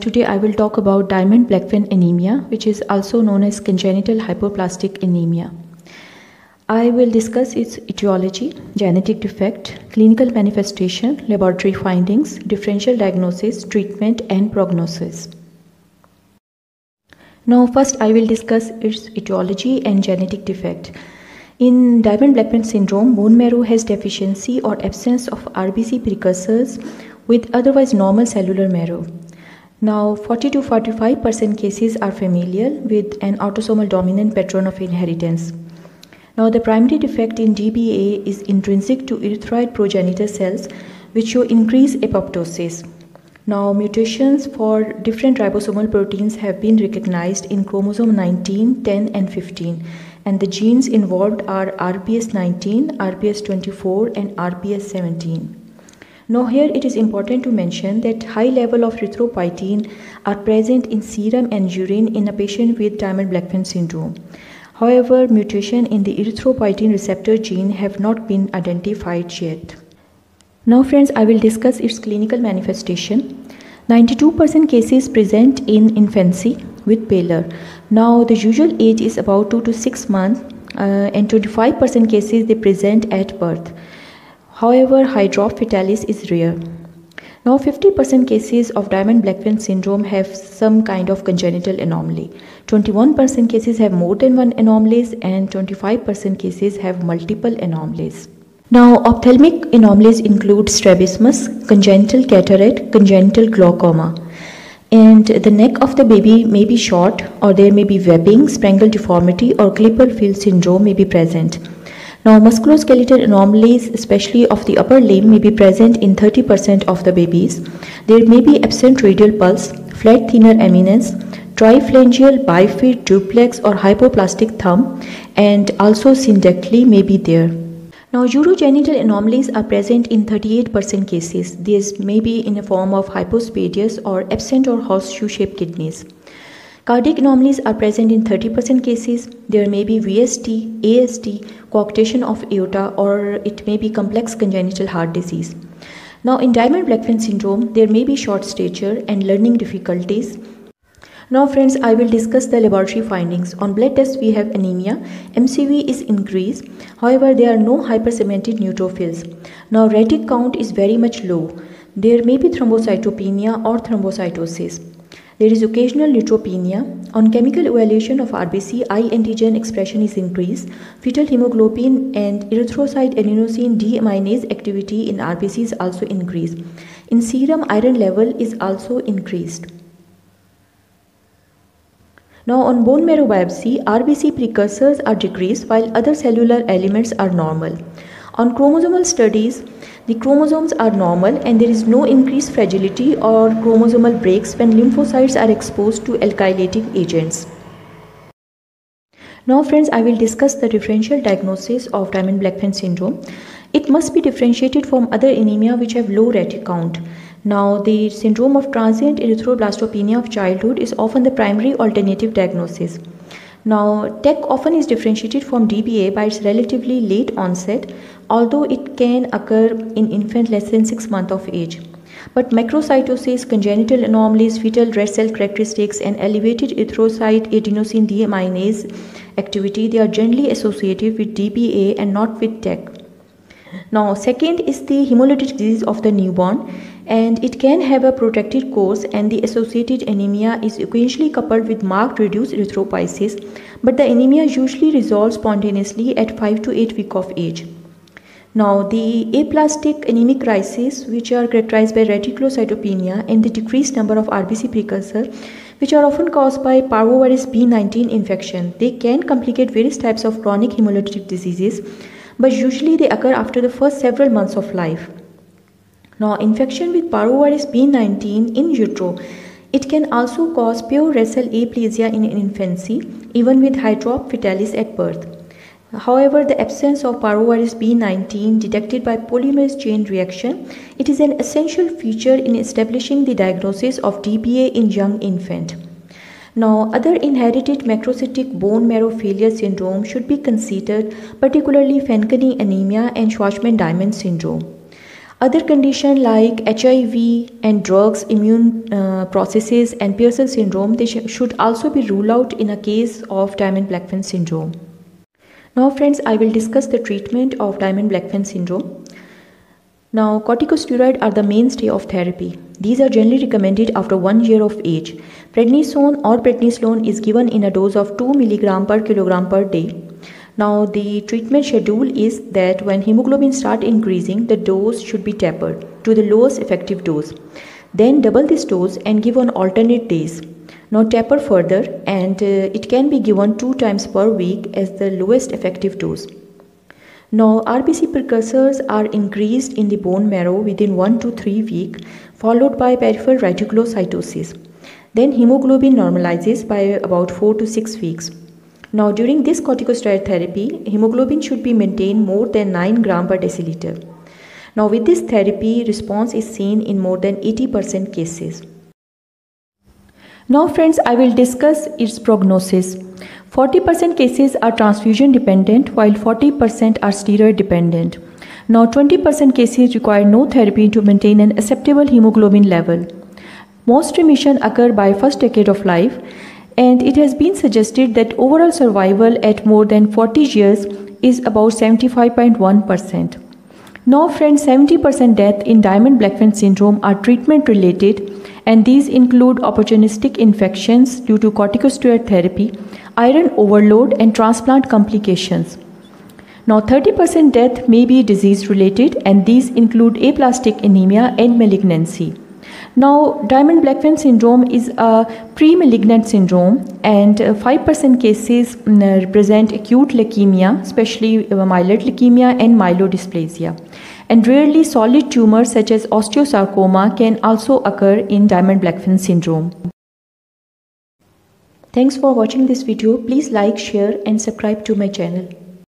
Today I will talk about Diamond Blackfan anemia, which is also known as congenital hypoplastic anemia. I will discuss its etiology, genetic defect, clinical manifestation, laboratory findings, differential diagnosis, treatment, and prognosis. Now, first I will discuss its etiology and genetic defect. In Diamond-Blackfan syndrome, bone marrow has deficiency or absence of RBC precursors with otherwise normal cellular marrow. Now, 40 to 45% cases are familial with an autosomal dominant pattern of inheritance. Now, the primary defect in DBA is intrinsic to erythroid progenitor cells, which show increased apoptosis. Now, mutations for different ribosomal proteins have been recognized in chromosome 19, 10, and 15, and the genes involved are RPS19, RPS24, and RPS17. Now here it is important to mention that high level of erythropoietin are present in serum and urine in a patient with Diamond-Blackfan syndrome. However, mutation in the erythropoietin receptor gene have not been identified yet. Now friends, I will discuss its clinical manifestation. 92% cases present in infancy with pallor. Now the usual age is about 2 to 6 months uh, and 25% cases they present at birth. However, hydrops fetalis is rare. Now 50% cases of Diamond-Blackfan syndrome have some kind of congenital anomaly. 21% cases have more than one anomalies and 25% cases have multiple anomalies. Now ophthalmic anomalies include strabismus, congenital cataract, congenital glaucoma. And the neck of the baby may be short or there may be webbing, Sprengel deformity or Klippel-Feil syndrome may be present. Now, musculoskeletal anomalies, especially of the upper limb, may be present in 30% of the babies. There may be absent radial pulse, flat thenar eminence, triphalangeal, bifid, duplex or hypoplastic thumb and also syndactyly may be there. Now, urogenital anomalies are present in 38% cases. These may be in a form of hypospadias or absent or horseshoe-shaped kidneys. Cardiac anomalies are present in 30% cases. There may be VSD, ASD, coarctation of aorta, or it may be complex congenital heart disease. Now, in Diamond-Blackfan syndrome, there may be short stature and learning difficulties. Now friends, I will discuss the laboratory findings. On blood test, we have anemia. MCV is increased. However, there are no hypersegmented neutrophils. Now retic count is very much low. There may be thrombocytopenia or thrombocytosis. There is occasional neutropenia. On chemical evaluation of RBC, I antigen expression is increased. Fetal hemoglobin and erythrocyte adenosine deaminase activity in RBC is also increased. In serum, iron level is also increased. Now on bone marrow biopsy, RBC precursors are decreased while other cellular elements are normal. On chromosomal studies, the chromosomes are normal and there is no increased fragility or chromosomal breaks when lymphocytes are exposed to alkylating agents. Now friends, I will discuss the differential diagnosis of Diamond-Blackfan syndrome. It must be differentiated from other anemia which have low retic count. Now, the syndrome of transient erythroblastopenia of childhood is often the primary alternative diagnosis. Now, TEC often is differentiated from DBA by its relatively late onset, although it can occur in infant less than 6 months of age. But macrocytosis, congenital anomalies, fetal red cell characteristics, and elevated erythrocyte adenosine deaminase activity, they are generally associated with DBA and not with TEC. Now, second is the hemolytic disease of the newborn and it can have a protracted course and the associated anemia is occasionally coupled with marked reduced erythropoiesis but the anemia usually resolves spontaneously at 5 to 8 weeks of age. Now, the aplastic anemic crises, which are characterized by reticulocytopenia and the decreased number of RBC precursor, which are often caused by parvovirus B19 infection, they can complicate various types of chronic hemolytic diseases, but usually they occur after the first several months of life. Now, infection with parvovirus B19 in utero, it can also cause pure cell aplasia in infancy, even with hydrops fetalis at birth. However, the absence of parvovirus B19 detected by polymerase chain reaction, it is an essential feature in establishing the diagnosis of DBA in young infant. Now, other inherited macrocytic bone marrow failure syndrome should be considered, particularly Fanconi anemia and Shwachman-Diamond syndrome. Other conditions like HIV and drugs, immune uh, processes and Pearson syndrome, they sh should also be ruled out in a case of Diamond-Blackfan syndrome. Now friends, I will discuss the treatment of Diamond-Blackfan syndrome. Now, corticosteroids are the mainstay of therapy. These are generally recommended after one year of age. Prednisone or prednisolone is given in a dose of 2 mg per kilogram per day. Now the treatment schedule is that when hemoglobin start increasing, the dose should be tapered to the lowest effective dose. Then double this dose and give on alternate days. Now taper further and uh, it can be given two times per week as the lowest effective dose. Now RBC precursors are increased in the bone marrow within 1 to 3 week followed by peripheral reticulocytosis. Then hemoglobin normalizes by about 4 to 6 weeks. Now during this corticosteroid therapy, hemoglobin should be maintained more than 9 gram per deciliter. Now with this therapy, response is seen in more than 80% cases. Now friends, I will discuss its prognosis. 40% cases are transfusion dependent while 40% are steroid dependent. Now 20% cases require no therapy to maintain an acceptable hemoglobin level. Most remission occur by first decade of life and it has been suggested that overall survival at more than 40 years is about 75.1%. Now friends, 70% death in Diamond-Blackfan syndrome are treatment related and these include opportunistic infections due to corticosteroid therapy, iron overload and transplant complications. Now 30% death may be disease related and these include aplastic anemia and malignancy. Now, Diamond-Blackfan syndrome is a pre-malignant syndrome and 5% uh, cases mm, represent acute leukemia, especially uh, myeloid leukemia and myelodysplasia. And rarely solid tumors such as osteosarcoma can also occur in Diamond-Blackfan syndrome. Thanks for watching this video. Please like, share and subscribe to my channel.